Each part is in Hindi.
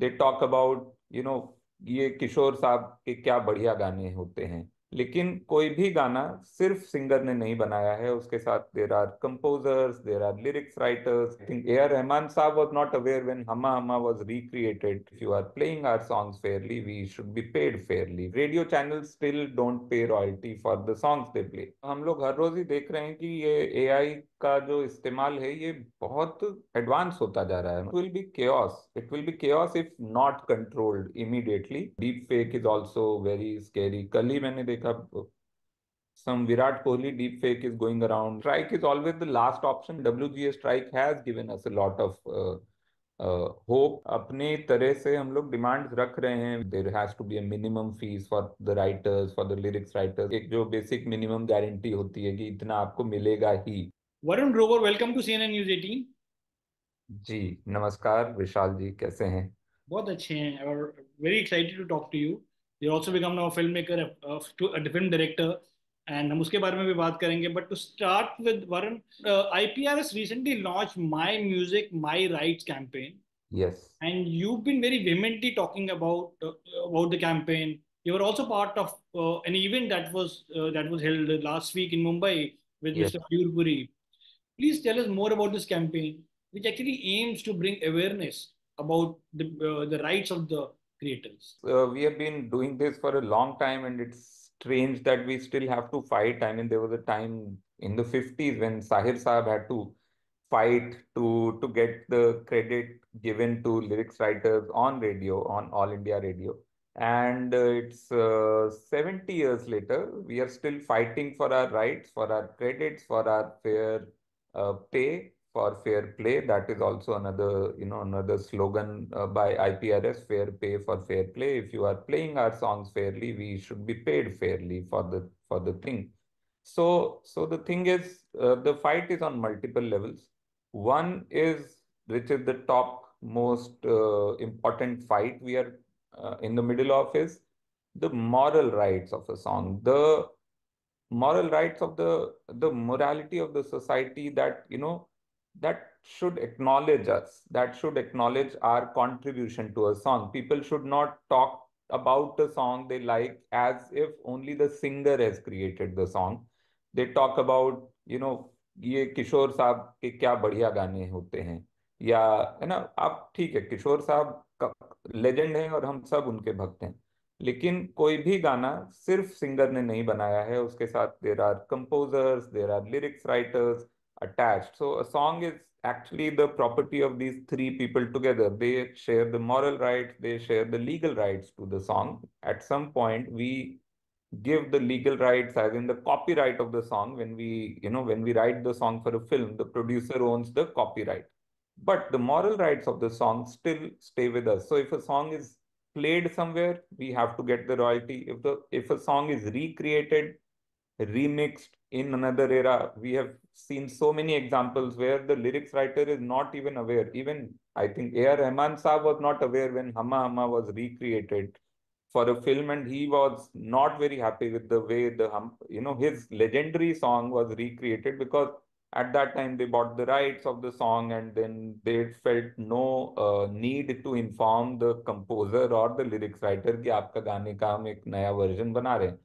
They talk about you know ये किशोर साहब के क्या बढ़िया गाने होते हैं। लेकिन कोई भी गाना सिर्फ़ सिंगर ने नहीं बनाया है, उसके साथ there are composers there are lyrics writers I think A R Rahman साहब was not aware when Humma Humma was recreated you are playing our songs fairly we should be paid fairly radio channels still don't pay royalty for the songs they play हम लोग हर रोज ही देख रहे हैं कि ये एआई का जो इस्तेमाल है, ये बहुत एडवांस होता जा रहा है। It will be chaos it will be chaos if not controlled immediately deep fake is also very scary कल ही मैंने देखा some Virat Kohli deep fake is going around. Strike is always the last option. WGA strike has given us a lot of uh, hope uh, अपने तरह से हम लोग डिमांड्स रख रहे हैं there has to be minimum fees for the writers for the lyrics writers एक जो बेसिक मिनिमम गारंटी होती है कि इतना आपको मिलेगा ही Varun Grover welcome to CNN news 18 जी नमस्कार। विशाल जी कैसे हैं? बहुत अच्छे हैं और very excited to talk to you You also become now film maker a film director and हम उसके बारे में भी बात करेंगे but to start with Varun IPRS recently launch my music my rights campaign yes and you've been very vehemently talking about uh, about the campaign you were also part of uh, an event that was uh, that was held last week in mumbai with yes. mr Mayur Puri Please tell us more about this campaign, which actually aims to bring awareness about the, uh, the rights of the creators. Uh, we have been doing this for a long time, and it's strange that we still have to fight. I mean, there was a time in the 50s when Sahir Saab had to fight to to get the credit given to lyrics writers on radio on all india radio and uh, it's uh, 70 years later we are still fighting for our rights for our credits for our fair uh, pay for fair play. That is also another, you know, another slogan uh, by IPRS, fair pay for fair play. If you are playing our songs fairly, we should be paid fairly for the for the thing. So, so the thing is, uh, the fight is on multiple levels. One is, which is the top most uh, important fight we are uh, in the middle of is the moral rights of a song. The moral rights of the the morality of the society that you know that should acknowledge us that should acknowledge our contribution to a song people should not talk about a song they like as if only the singer has created the song they talk about you know ये किशोर साहब के क्या बढ़िया गाने होते हैं या है ना आप ठीक है किशोर साहब लेजेंड है और हम सब उनके भक्त हैं लेकिन कोई भी गाना सिर्फ़ सिंगर ने नहीं बनाया है उसके साथ there are composers there are lyrics writers attached. So a song is actually the property of these three people together. They share the moral rights they share the legal rights to the song. At some point we give the legal rights as in the copyright of the song. When we you know when we write the song for a film the producer owns the copyright. But the moral rights of the song still stay with us. So if a song is played somewhere, we have to get the royalty. If the if a song is recreated, remixed in another era, we have seen so many examples where the lyrics writer is not even aware. Even I think A.R. Rahman Saab was not aware when Hama Hama was recreated for a film, and he was not very happy with the way the you know his legendary song was recreated because at that time they bought the rights of the song and then they felt no uh, need to inform the composer or the lyrics writer कि आपका गाने का हम एक नया version बना रहे हैं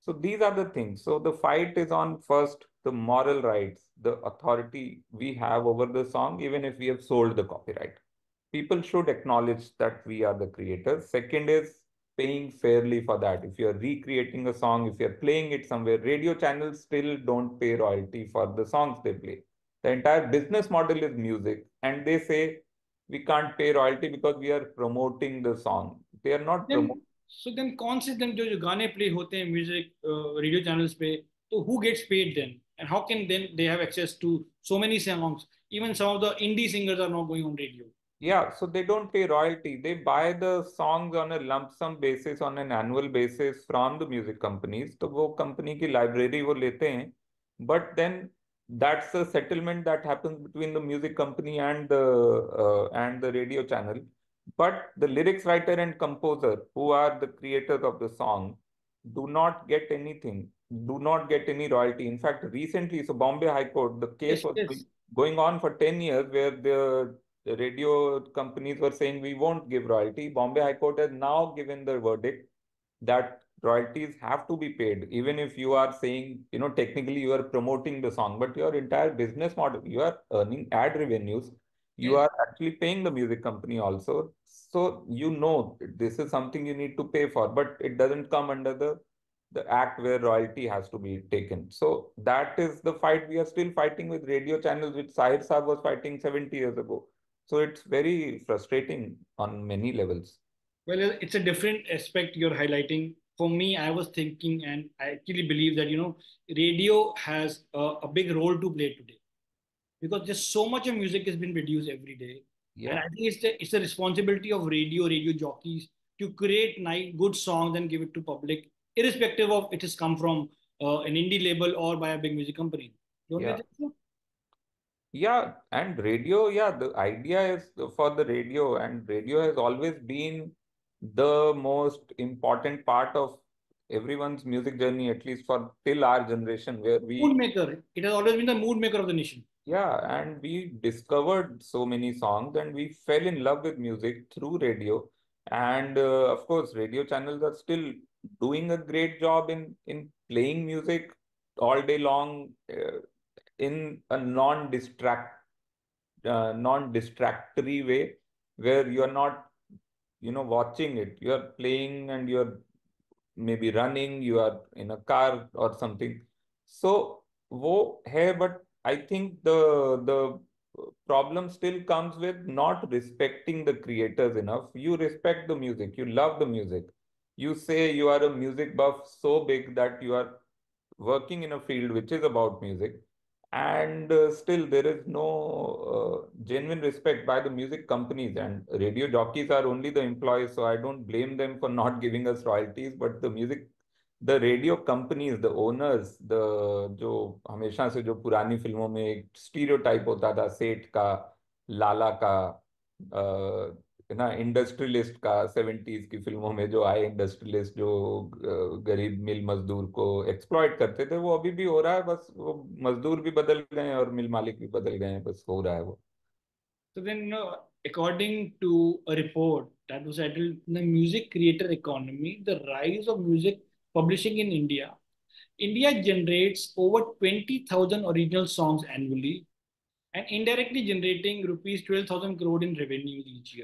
so these are the things so the fight is on first the moral rights the authority we have over the song even if we have sold the copyright people should acknowledge that we are the creators second is paying fairly for that. If you're recreating a song, if you're playing it somewhere, radio channels still don't pay royalty for the songs they play. The entire business model is music, and they say we can't pay royalty because we are promoting the song. They are not promoting. So then, कौन से दिन जो जो गाने play होते हैं uh, radio channels पे, तो who gets paid then? And how can then they have access to so many songs? Even some of the indie singers are not going on radio. Yeah, so they don't pay royalty. They buy the songs on a lump sum basis, on an annual basis from the music companies. तो वो company की library वो लेते हैं. That's a settlement that happens between the music company and the uh, and the radio channel. But the lyrics writer and composer, who are the creators of the song, do not get anything, do not get any royalty. In fact, recently, so Bombay High Court, the case yes, was yes. going on for 10 years where the the radio companies were saying we won't give royalty. Bombay High Court has now given the verdict that royalties have to be paid, even if you are saying, you know, technically you are promoting the song, but your entire business model, you are earning ad revenues, you are actually paying the music company also. So you know this is something you need to pay for, but it doesn't come under the the act where royalty has to be taken. So that is the fight we are still fighting with radio channels, which Sahir Saab was fighting 70 years ago. So it's very frustrating on many levels. Well, it's a different aspect you're highlighting. For me, I was thinking, and I actually believe that, you know, radio has a, a big role to play today because just so much of music has been produced every day. Yeah. And I think it's the, it's the responsibility of radio, radio jockeys to create nice, good songs and give it to public irrespective of it has come from uh, an indie label or by a big music company. Don't yeah. So? Yeah, and radio, yeah, the idea is for the radio, and radio has always been the most important part of everyone's music journey, at least for till our generation, where we mood maker. It has always been the mood maker of the nation. Yeah, and we discovered so many songs, and we fell in love with music through radio. And uh, of course, radio channels are still doing a great job in in playing music all day long uh, in a non distract uh, non distractory way where you're not you know watching it you're playing and you're maybe running you are in a car or something. So wo hai but i think the the problem still comes with not respecting the creators enough. You respect the music you love the music. You say you are a music buff so big that you are working in a field which is about music and uh, still there is no uh, genuine respect by the music companies and radio jockeys are only the employees so i don't blame them for not giving us royalties but the music the radio companies the owners the जो हमेशा से जो पुरानी फिल्मों में एक स्टीरियोटाइप होता था सेठ का लाला का ना, इंडस्ट्रियलिस्ट का सेवेंटीज की फ़िल्मों में जो आए, इंडस्ट्रियलिस्ट जो गरीब मिल मजदूर को एक्सप्लॉयट करते थे, वो अभी भी हो रहा है, बस वो मजदूर भी बदल गए हैं और मिल मालिक भी बदल गए हैं, बस हो रहा है वो। तो then according to a report that was titled the music creator economy the rise of music publishing in India India generates over 20000 original songs annually and indirectly generating rupees twelve thousand crore in revenue each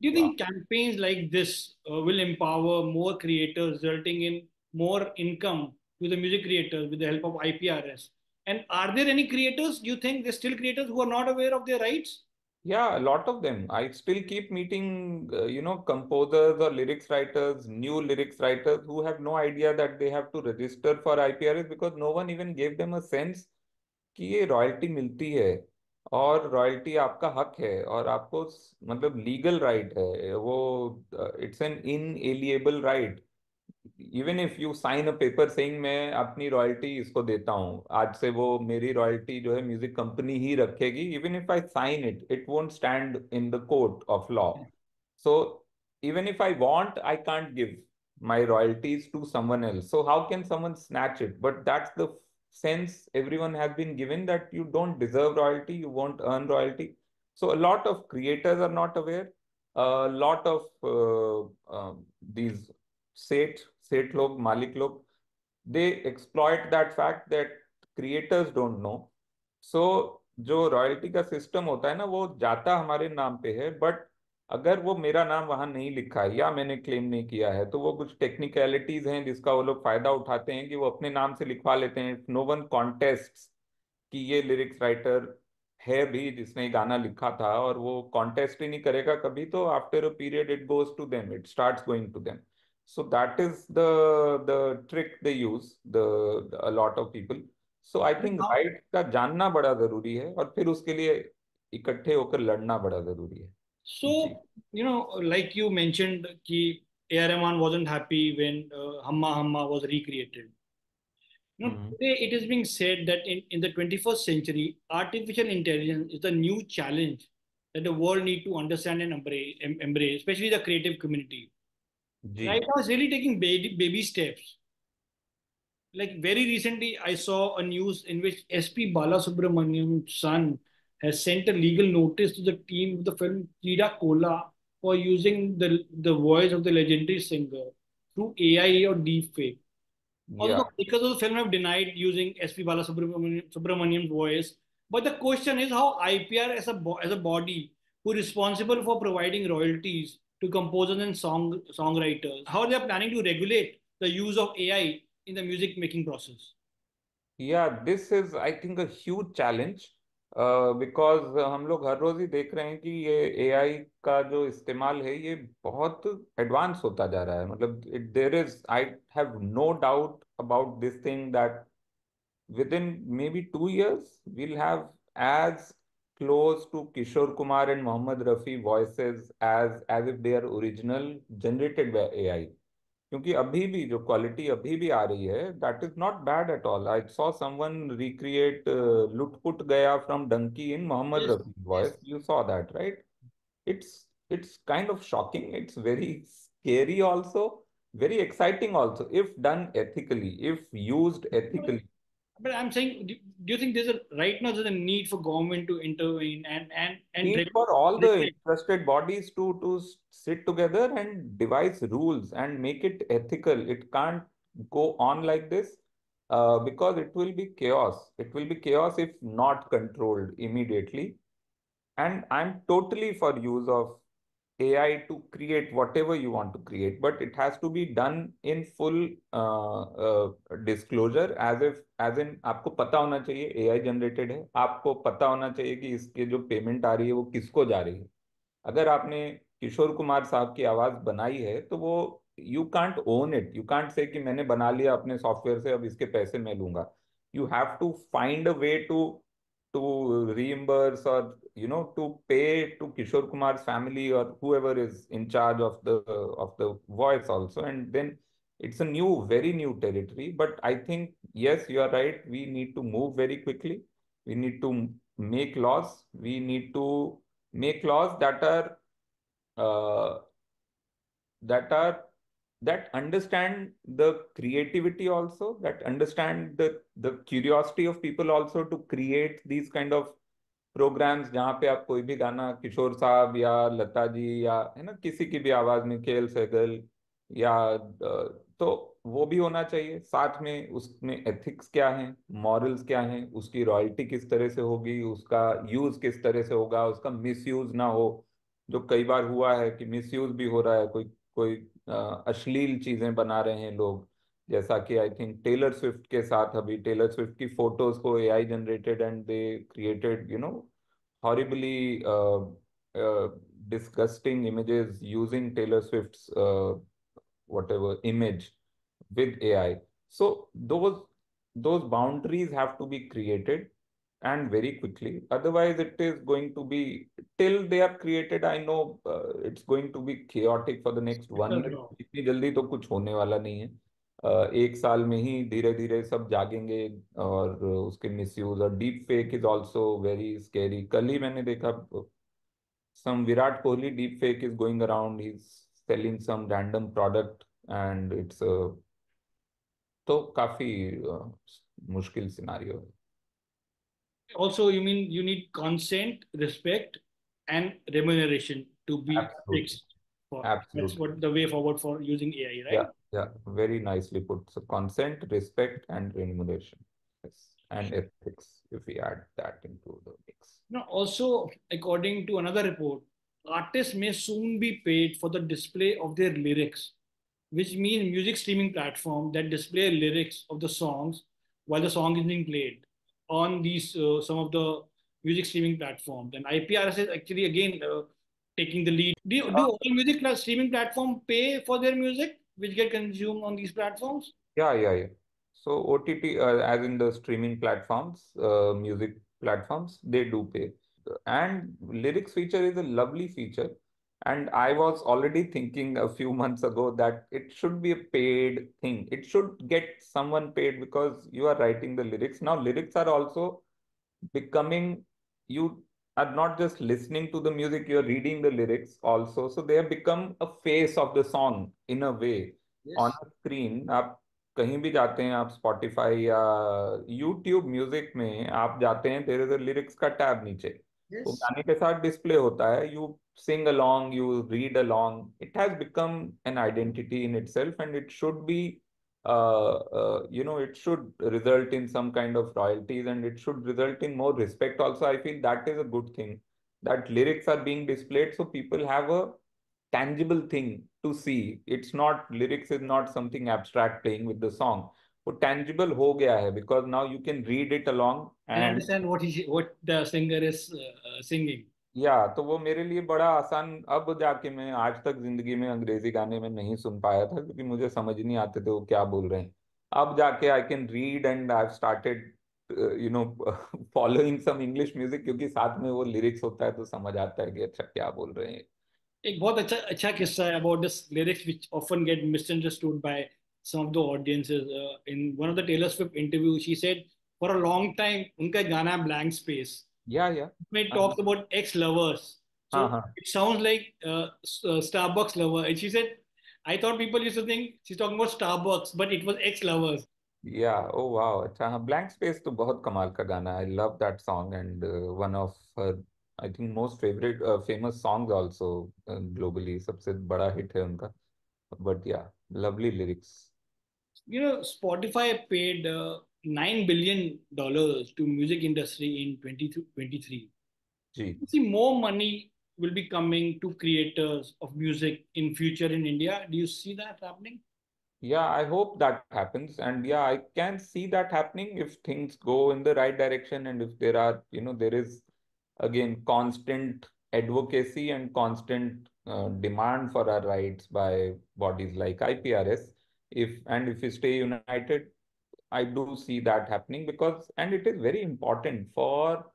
Do you think campaigns like this uh, will empower more creators, resulting in more income to the music creators with the help of IPRS? And are there any creators, do you think there's still creators who are not aware of their rights? Yeah, a lot of them. I still keep meeting, uh, you know, composers or lyrics writers, new lyrics writers who have no idea that they have to register for IPRS because no one even gave them a sense कि ये रॉयल्टी मिलती है और रॉयल्टी आपका हक है और आपको मतलब लीगल राइट है वो it's an inalienable right. Even if you sign a paper saying मैं अपनी रॉयल्टी इसको देता हूँ आज से वो मेरी रॉयल्टी जो है म्यूज़िक कंपनी ही रखेगी even if I sign it it won't stand in the court of law. So even if I want I can't give my royalties to someone else so how can someone snatch it but that's the sense everyone has been given that you don't deserve royalty, you won't earn royalty. So a lot of creators are not aware. A lot of uh, uh, these Seth, Seth log, Malik log, they exploit that fact that creators don't know. So जो रॉयल्टी का सिस्टम होता है ना वो जाता हमारे नाम पे है बट अगर वो मेरा नाम वहाँ नहीं लिखा है या मैंने क्लेम नहीं किया है तो वो कुछ टेक्निकलिटीज हैं जिसका वो लोग फ़ायदा उठाते हैं कि वो अपने नाम से लिखवा लेते हैं। नो वन कॉन्टेस्ट कि ये लिरिक्स राइटर है भी जिसने गाना लिखा था और वो कॉन्टेस्ट ही नहीं करेगा कभी तो after a period it goes to them it start going to them so that is the the trick they use the lot of people so I think right का जानना बड़ा ज़रूरी है और फिर उसके लिए इकट्ठे होकर लड़ना बड़ा ज़रूरी है। So, you know, like you mentioned, ki A.R. Rahman wasn't happy when uh, Hamma Hamma was recreated. You know, mm-hmm. today it is being said that in, in the 21st century, artificial intelligence is the new challenge that the world need to understand and embrace, embrace especially the creative community. Gee. Right now, it's really taking baby, baby steps. Like very recently, I saw a news in which S.P. Balasubramanian's son has sent a legal notice to the team of the film Kida Kola for using the, the voice of the legendary singer through AI or deepfake. Also, Yeah. because of the film have denied using SP Balasubramaniam's voice. But the question is how IPR as a, as a body who is responsible for providing royalties to composers and song songwriters, how they are planning to regulate the use of AI in the music making process. Yeah, this is I think a huge challenge because uh, हम लोग हर रोज ही देख रहे हैं कि ये AI का जो इस्तेमाल है ये बहुत एडवांस होता जा रहा है। मतलब it there is I have no doubt about this thing that within maybe two years we'll have as close to Kishore Kumar and Mohammad Rafi voice as as if they are original generated by A I क्योंकि अभी भी जो क्वालिटी अभी भी आ रही है that is not bad at all I saw someone recreate Lutt Putt Gaya from Dunki in Mohammad Rafi voice you saw that right it's it's kind of shocking it's very scary also very exciting also if done ethically if used ethically But I'm saying, do, do you think there's a right now there's a need for government to intervene and and and need regulate? for all the interested bodies to to sit together and devise rules and make it ethical. It can't go on like this uh, because it will be chaos. It will be chaos if not controlled immediately. And i'm totally for use of AI to create whatever you want to create, but it has to be done in full uh, uh, disclosure as if as in आपको पता होना चाहिए AI जनरेटेड है। आपको पता होना चाहिए कि इसके जो पेमेंट आ रही है वो किसको जा रही है। अगर आपने किशोर कुमार साहब की आवाज़ बनाई है तो वो you can't own it you can't say कि मैंने बना लिया अपने सॉफ्टवेयर से अब इसके पैसे मैं लूँगा। You have to find a way to to reimburse or you know to pay to Kishore Kumar's family or whoever is in charge of the of the voice also. And then it's a new very new territory. But I think yes you are right. We need to move very quickly. We need to make laws. We need to make laws that are uh, that are that understand the creativity also, that understand the the curiosity of people also to create these kind of programs, जहाँ पे आप कोई भी गाना, किशोर साहब या लता जी या, है ना, किसी की भी आवाज़ में केएल सहगल या तो वो भी होना चाहिए। साथ में उसमें एथिक्स क्या है मॉरल्स क्या है, उसकी रॉयल्टी किस तरह से होगी, उसका यूज़ किस तरह से होगा, उसका मिसयूज ना हो। जो कई बार हुआ है कि मिसयूज भी हो रहा है, कोई कोई अश्लील चीज़ें बना रहे हैं लोग। जैसा कि आई थिंक टेलर स्विफ्ट के साथ अभी टेलर स्विफ्ट की फ़ोटोज़ को A I generated and they created you know horribly disgusting image using Taylor Swift whatever image with A I so those boundaries have and very quickly. Otherwise, it is going to be till they are created. I know uh, it's going to be chaotic for the next one. इतनी जल्दी तो कुछ होने वाला नहीं है अ, एक साल में ही धीरे धीरे सब जागेंगे और उसके मिसयूज और deep fake is also very scary कल ही मैंने देखा some Virat Kohli deep fake is going around. He's selling some random product and it's a तो काफ़ी uh, मुश्किल सिनारियो है Also, you mean you need consent, respect, and remuneration to be Absolutely. fixed. For that's what the way forward for using AI, right? Yeah, yeah, very nicely put. So consent, respect, and remuneration. Yes, and ethics, if we add that into the mix. Now, also, according to another report, artists may soon be paid for the display of their lyrics, which means music streaming platform that display lyrics of the songs while the song is being played on these uh, some of the music streaming platforms. And IPRS is actually again uh, taking the lead. Do, do all music streaming platform pay for their music which get consumed on these platforms? Yeah, yeah, yeah. So OTT, uh, as in the streaming platforms, uh, music platforms, they do pay. And lyrics feature is a lovely feature. And I was already thinking a few months ago that it should be a paid thing. It should get someone paid because you are writing the lyrics. Now, lyrics are also becoming, you are not just listening to the music, you're reading the lyrics also. So they have become a face of the song in a way. On screen आप कहीं भी जाते हैं आप स्पॉटिफाई या यूट्यूब म्यूजिक में आप जाते हैं देर इज अ लिरिक्स का टैब नीचे तो गाने के साथ डिस्प्ले होता है you sing along you read along it has become an identity in itself and it should be uh, uh, you know it should result in some kind of royalties and it should result in more respect also i feel that is a good thing that lyrics are being displayed so people have a tangible thing to see it's not lyrics is not something abstract playing with the song वो tangible हो गया है because now you can read it along and, and understand what he what the singer is uh, singing या तो वो मेरे लिए बड़ा आसान अब जाके मैं आज तक ज़िंदगी में अंग्रेज़ी गाने में नहीं सुन पाया था क्योंकि मुझे समझ नहीं आते थे वो क्या बोल रहे हैं। अब जाके I can read and I started you know following some English music क्योंकि साथ में वो लिरिक्स होता है तो समझ आता है कि अच्छा क्या बोल रहे हैं। एक बहुत अच्छा अच्छा किस्सा है about this lyrics which often get misunderstood by of the audiences uh, in one of the Taylor Swift interview she said for a long time उनका गाना blank space. yeah yeah it talks uh-huh. about ex lovers so uh-huh. it sounds like uh, uh, Starbucks lover and she said I thought people used to think she's talking about Starbucks but it was ex lovers yeah oh wow अच्छा हाँ blank space तो बहुत कमाल का गाना I love that song and uh, one of her I think most favorite uh, famous songs also uh, globally सबसे बड़ा hit है उनका but yeah lovely lyrics you know Spotify paid uh, 9 billion dollars to music industry in 2023 Gee. see more money will be coming to creators of music in future in India do you see that happening yeah i hope that happens and yeah i can see that happening if things go in the right direction and if there are you know there is again constant advocacy and constant uh, demand for our rights by bodies like IPRS. If and if we stay united, I do see that happening because and it is very important for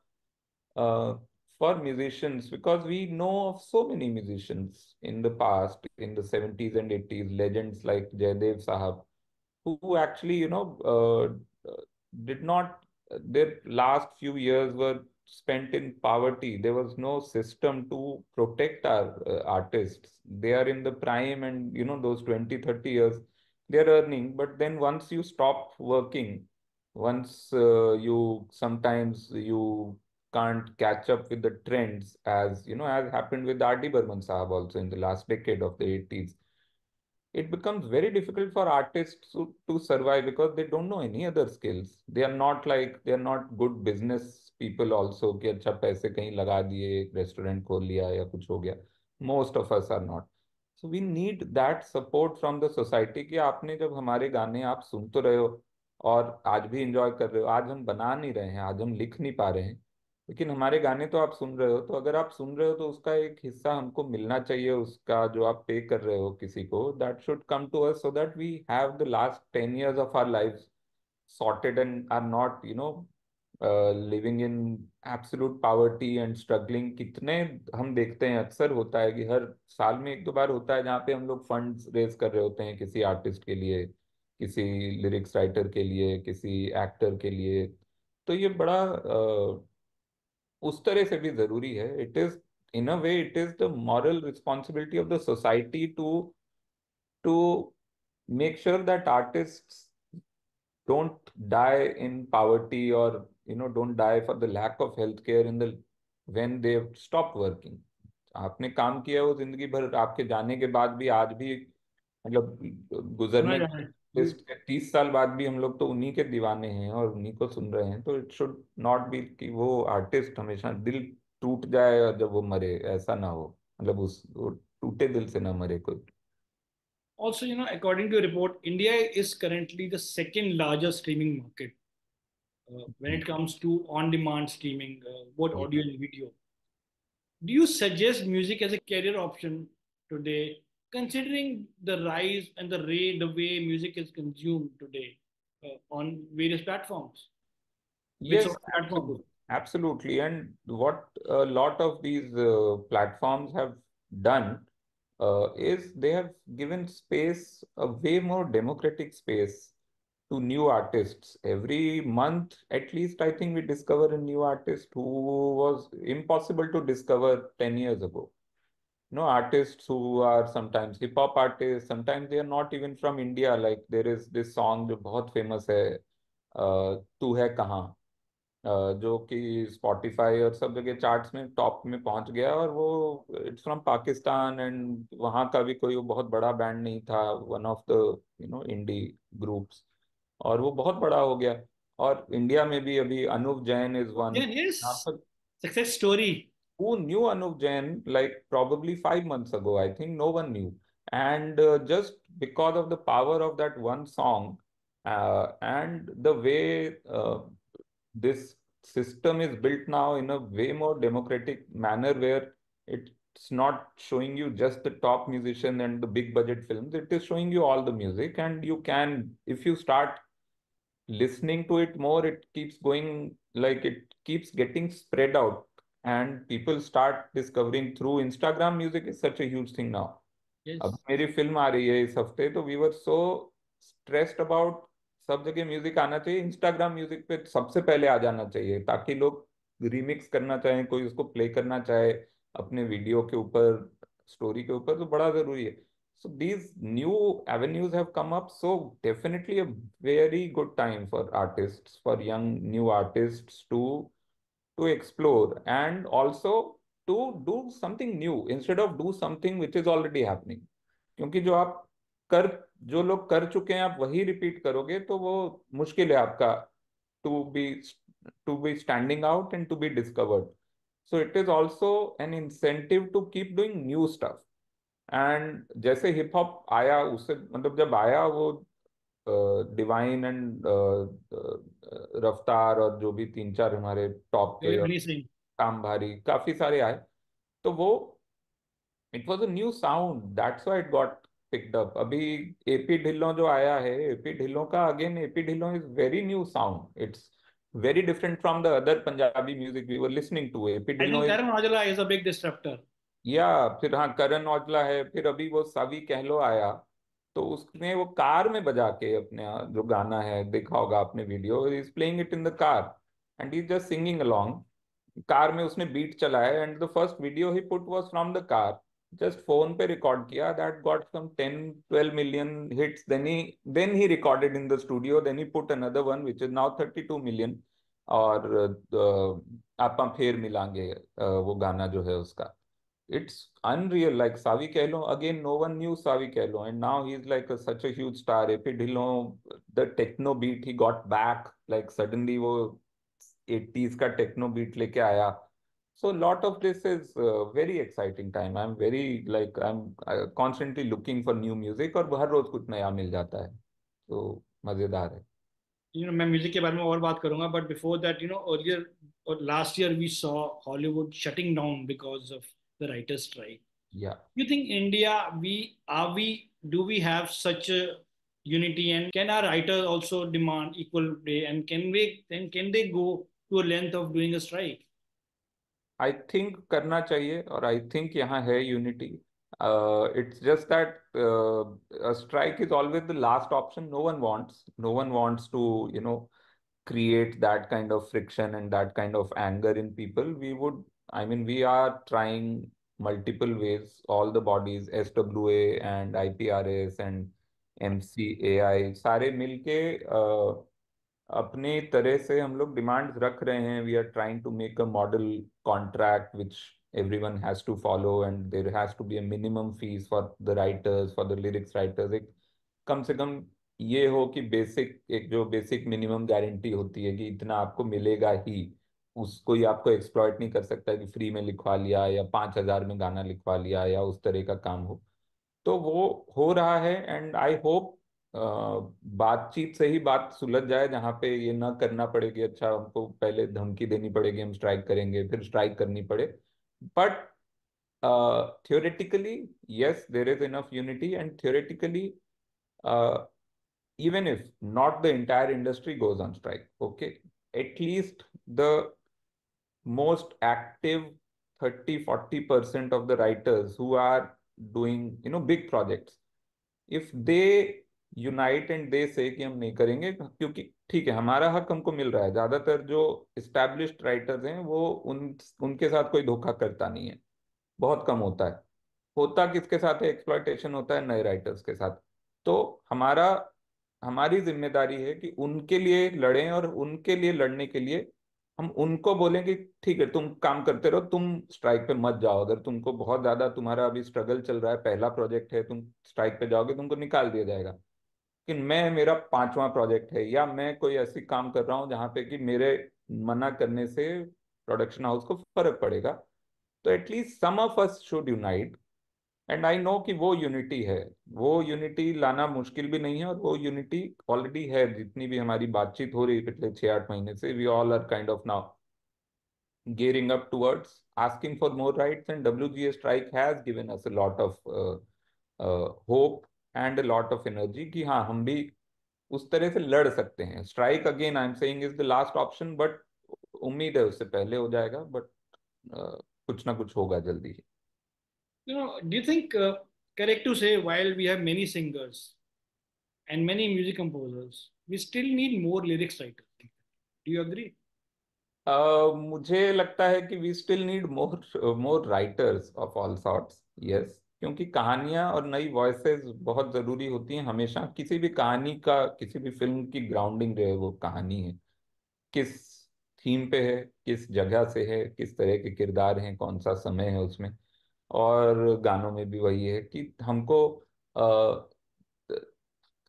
uh, for musicians because we know of so many musicians in the past in the 70s and 80s legends like Jaydev Sahab who actually you know uh, did not their last few years were spent in poverty. There was no system to protect our uh, artists. They are in the prime and, you know, those 20, 30 years, they're earning but then once you stop working once uh, you sometimes you can't catch up with the trends as you know as happened with R.D. Burman Sahab also in the last decade of the 80s it becomes very difficult for artists to, to survive because they don't know any other skills they are not like they are not good business people also ki acha paise kahin laga diye restaurant khol liya ya kuch ho gaya most of us are not so we need that support from the society कि आपने जब हमारे गाने आप सुन तो रहे हो और आज भी इंजॉय कर रहे हो। आज हम बना नहीं रहे हैं, आज हम लिख नहीं पा रहे हैं। लेकिन हमारे गाने तो आप सुन रहे हो तो अगर आप सुन रहे हो तो उसका एक हिस्सा हमको मिलना चाहिए, उसका जो आप पे कर रहे हो किसी को that should come to us so that we have the last ten years of our life sorted and our not you know living in absolute poverty and struggling कितने हम देखते हैं अक्सर होता है कि हर साल में एक दो बार होता है जहाँ पे हम लोग फंड्स रेज कर रहे होते हैं किसी आर्टिस्ट के लिए किसी लिरिक्स राइटर के लिए किसी एक्टर के लिए। तो ये बड़ा uh, उस तरह से भी ज़रूरी है। It is in a way it is the moral responsibility of the society to to make sure that artist don't die in poverty or you know don't die for the lack of health care in the when they stop working आपने काम किया वो ज़िंदगी भर आपके जाने के बाद भी आज भी मतलब गुजरने तीस साल बाद भी हम लोग तो उन्हीं के दीवाने हैं और उन्हीं को सुन रहे हैं। तो इट शुड नॉट बी कि वो आर्टिस्ट हमेशा दिल टूट जाए और जब वो मरे ऐसा ना हो। मतलब उस टूटे दिल से ना मरे कोई। Also you know according to a report india is currently the second largest streaming market. When it comes to on-demand streaming, uh, both audio and video. Do you suggest music as a career option today, considering the rise and the rate, the way music is consumed today uh, on various platforms? Yes, platforms? absolutely. And what a lot of these uh, platforms have done uh, is they have given space, a way more democratic space to new artists. Every month, at least, I think we discover a new artist who was impossible to discover 10 years ago. You know, artists who are sometimes hip hop artists, sometimes they are not even from India. Like there is this song जो बहुत famous है, uh, तू है कहाँ जो कि स्पॉटिफाई और सब जगह चार्ट्स में टॉप में पहुँच गया और वो इट्स फ्रॉम पाकिस्तान एंड वहाँ का भी कोई बहुत बड़ा बैंड नहीं था one of the you know indie groups और वो बहुत बड़ा हो गया। और इंडिया में भी अभी Anup Jain is one success story वो knew Anup Jain like probably five months ago I think no one knew and just because of the power of that one song and the way this system is built now in a way more democratic manner where it's not showing you just the top musician and the big budget film it is showing you all the music and you can if you start listening to it more it keeps going like it keeps getting spread out and people start discovering through instagram music is such a huge thing now yes. अब मेरी फ़िल्म आ रही है इस हफ़्ते तो we were so stressed about सब जगह म्यूज़िक आना चाहिए इंस्टाग्राम म्यूज़िक पे सबसे पहले आ जाना चाहिए ताकि लोग रिमिक्स करना चाहें कोई उसको प्ले करना चाहे अपने वीडियो के ऊपर स्टोरी के ऊपर तो बड़ा ज़रूरी है so these new avenues have come up so definitely a very good time for artists for young new artists to to explore and also to do something new instead of do something which is already happening क्योंकि जो आप कर जो लोग कर चुके हैं आप वही रिपीट करोगे तो वो मुश्किल है आपका to be to be standing out and to be discovered so it is also an incentive to keep doing new stuff and जैसे हिप हॉप आया उससे मतलब जब आया वो डिवाइन एंड रफ्तार और जो भी तीन चार हमारे टॉप काम भारी काफ़ी सारे आए तो वो it was a new sound that's why it got picked up अभी एपी ढिल्लो जो आया है एपी ढिल्लो का again AP Dhillon is very new sound it's very different from the other Punjabi music we were listening to. AP Dillon is, Karan Aujla is a big disruptor. या फिर हाँ करण औजला है, फिर अभी वो सवी कहलो आया तो उसने वो कार में बजा के अपने जो गाना है, देखा होगा आपने video is playing it in the car and is just singing along car में उसने बीट चलाया and the first video he put was from the car just phone पे रिकॉर्ड किया that got some 10 12 million hits then he then he recorded in the studio then he put another one which is now 32 million और आप फिर मिलांगे वो गाना जो है उसका। it's unreal. Like Savi Kehlo, again, no one knew Savi Kehlo, and now he's like a, such a huge star. AP Dhillon, the techno beat he got back, like suddenly वो 80s का techno beat लेके आया. So a lot of this is a very exciting time. I'm very like I'm constantly looking for new music और हर रोज कुछ नया मिल जाता है. तो मजेदार है. You know, मैं म्यूजिक के बारे में और बात करूंगा, but before that, you know, earlier or last year we saw Hollywood shutting down because of the writers strike yeah. You think india we are we do we have such a unity and can our writers also demand equal pay and can we then can they go to a length of doing a strike? I think karna chahiye or i think yahan hai unity. Uh, it's just that uh, a strike is always the last option no one wants. No one wants to you know create that kind of friction and that kind of anger in people. We would I mean, we are trying multiple ways, all the bodies, SWA and IPRS and MCAI, सारे मिलके uh, अपने तरह से हम लोग डिमांड्स रख रहे हैं we are trying to make a model contract which everyone has to follow and there has to be a minimum fees for the writers for the lyrics writers एक कम से कम ये हो कि बेसिक एक जो बेसिक मिनिमम गारंटी होती है कि इतना आपको मिलेगा ही उस कोई आपको एक्सप्लॉयट नहीं कर सकता कि फ्री में लिखवा लिया या पाँच हज़ार में गाना लिखवा लिया या उस तरह का काम हो। तो वो हो रहा है एंड आई होप बातचीत से ही बात सुलझ जाए जहाँ पे ये ना करना पड़े कि अच्छा हमको पहले धमकी देनी पड़ेगी, हम स्ट्राइक करेंगे, फिर स्ट्राइक करनी पड़े। But theoretically yes there is enough unity and even if not the entire industry goes on strike, okay? At least the most active 30 40% of the writers who are doing, you know, big projects. If they unite and they say कि हम नहीं करेंगे, क्योंकि ठीक है, हमारा हक हमको मिल रहा है। ज़्यादातर जो स्टैब्लिश्ड राइटर्स हैं, वो उन, उनके साथ कोई धोखा करता नहीं है। बहुत कम होता है। होता किसके साथ है? एक्सप्लॉयटेशन होता है नए राइटर्स के साथ। तो हमारा, हमारी ज़िम्मेदारी है कि उनके लिए लड़ें और उनके लिए लड़ने के लिए हम उनको बोलें कि ठीक है, तुम काम करते रहो, तुम स्ट्राइक पे मत जाओ। अगर तुमको बहुत ज़्यादा तुम्हारा अभी स्ट्रगल चल रहा है, पहला प्रोजेक्ट है, तुम स्ट्राइक पे जाओगे, तुमको निकाल दिया जाएगा। कि मैं, मेरा पांचवा प्रोजेक्ट है, या मैं कोई ऐसी काम कर रहा हूँ जहाँ पे कि मेरे मना करने से प्रोडक्शन हाउस को फ़र्क पड़ेगा। तो at least some of us should unite and I know कि वो यूनिटी है। वो यूनिटी लाना मुश्किल भी नहीं है और वो यूनिटी ऑलरेडी है। जितनी भी हमारी बातचीत हो रही है पिछले छह आठ महीने से we all are kind of now gearing up towards asking for more rights and WGA strike has given us a lot uh, hope and a lot of energy कि हाँ हम भी उस तरह से लड़ सकते हैं। Strike again I am saying is the last option but उम्मीद है उससे पहले हो जाएगा बट uh, कुछ ना कुछ होगा जल्दी ही। You know, do you think uh, correct to say while we have many singers and many music composers, we still need more lyrics writers? Do you agree? Uh, मुझे लगता है कि we still need more more writers of all sorts yes क्योंकि कहानियाँ और नई वॉइसेस बहुत ज़रूरी होती हैं हमेशा किसी भी कहानी का किसी भी फ़िल्म की ग्राउंडिंग जो है वो कहानी है किस थीम पे है किस जगह से है किस तरह के किरदार हैं कौन सा समय है उसमें और गानों में भी वही है कि हमको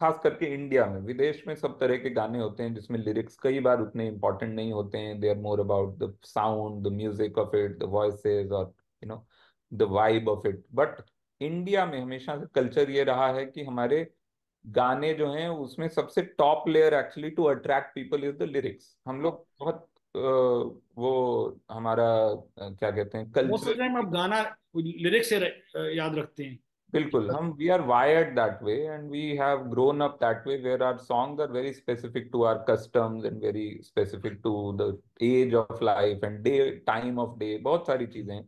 खास करके इंडिया में, विदेश में सब तरह के गाने होते हैं जिसमें लिरिक्स कई बार उतने इंपॉर्टेंट नहीं होते हैं। They are more about the sound the music of it the voices और you know the vibe of it but India में हमेशा से कल्चर ये रहा है कि हमारे गाने जो हैं उसमें सबसे top layer actually to attract people is the lyrics हम लोग बहुत वो हमारा क्या कहते हैं कल्चर आप गाना लिरिक्स से याद रखते हैं। बिल्कुल हम we are wired that way and we have grown up that way where our songs are very specific to our customs and very specific to the age of life and day time of day बहुत सारी चीज़ें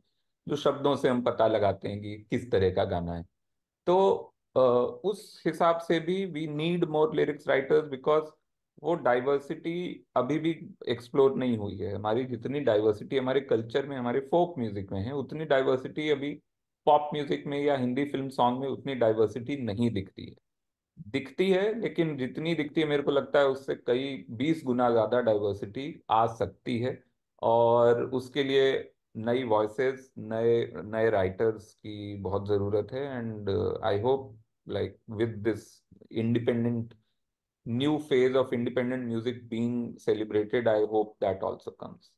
जो शब्दों से हम पता लगाते हैं कि किस तरह का गाना है। तो uh, उस हिसाब से भी we need more lyrics writers because वो डाइवर्सिटी अभी भी एक्सप्लोर नहीं हुई है। हमारी जितनी डाइवर्सिटी हमारे कल्चर में, हमारे फोक म्यूज़िक में है, उतनी डाइवर्सिटी अभी पॉप म्यूज़िक में या हिंदी फ़िल्म सॉन्ग में उतनी डाइवर्सिटी नहीं दिखती है। दिखती है, लेकिन जितनी दिखती है, मेरे को लगता है उससे कई बीस गुना ज़्यादा डाइवर्सिटी आ सकती है। और उसके लिए नई वॉइसेस नए नए राइटर्स की बहुत ज़रूरत है। And I hope like with this independent new phase of independent music being celebrated i hope that also comes